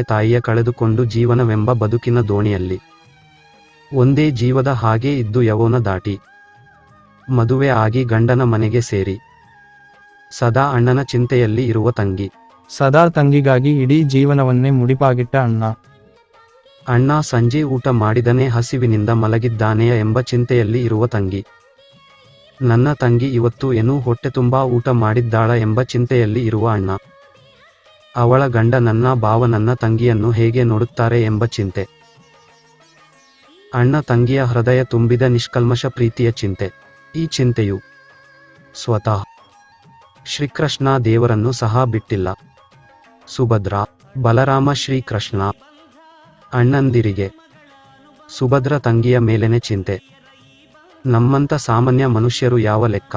ತಾಯಿಯ ಕಳೆದುಕೊಂಡು ಜೀವನವೆಂಬ ಬದುಕಿನ ದೋಣಿಯಲ್ಲಿ. ಒಂದೇ ಜೀವದ ಹಾಗೆ ಇದ್ದು ಯವೋನ ದಾಟಿ. ಮದುವೆ ಆಗಿ ಗಂಡನ ಮನೆಗೆ ಸೇರಿ. ಸದಾ ಅಣ್ಣನ ಚಿಂತೆಯಲ್ಲಿ ಇರುವ ತಂಗಿ. ಸದಾ ತಂಗಿಗಾಗಿ ಇಡೀ ಜೀವನವನ್ನೇ ಮುಡಿಪಾಗಿಟ್ಟ ಅಣ್ಣ. ಅಣ್ಣ ಸಂಜೆ ಊಟ ಮಾಡಿದನೇ ಹಸಿವಿನಿಂದ ಮಲಗಿದ್ದಾನೆಯ ಎಂಬ ಚಿಂತೆಯಲ್ಲಿ ಇರುವ ತಂಗಿ. ನನ್ನ ತಂಗಿ ಇವತ್ತು ಏನೂ ಹೊಟ್ಟೆ ತುಂಬಾ ಊಟ ಮಾಡಿದ್ದಾಳ ಎಂಬ ಚಿಂತೆಯಲ್ಲಿ ಇರುವ ಅಣ್ಣ. ಅವಳ ಗಂಡ ನನ್ನ ಭಾವ ನನ್ನ ತಂಗಿಯನ್ನು ಹೇಗೆ ನೋಡುತ್ತಾರೆ ಎಂಬ ಚಿಂತೆ. ಅಣ್ಣ ತಂಗಿಯ ಹೃದಯ ತುಂಬಿದ ನಿಷ್ಕಲ್ಮಶ ಪ್ರೀತಿಯ ಚಿಂತೆ. ಈ ಚಿಂತೆಯು ಸ್ವತಃ ಶ್ರೀಕೃಷ್ಣ ದೇವರನ್ನು ಸಹ ಬಿಟ್ಟಿಲ್ಲ. ಸುಭದ್ರ, ಬಲರಾಮ ಶ್ರೀಕೃಷ್ಣ, ಅಣ್ಣಂದಿರಿಗೆ ಸುಭದ್ರ ತಂಗಿಯ ಮೇಲೆನೆ ಚಿಂತೆ. ನಮ್ಮಂತ ಸಾಮಾನ್ಯ ಮನುಷ್ಯರು ಯಾವ ಲೆಕ್ಕ?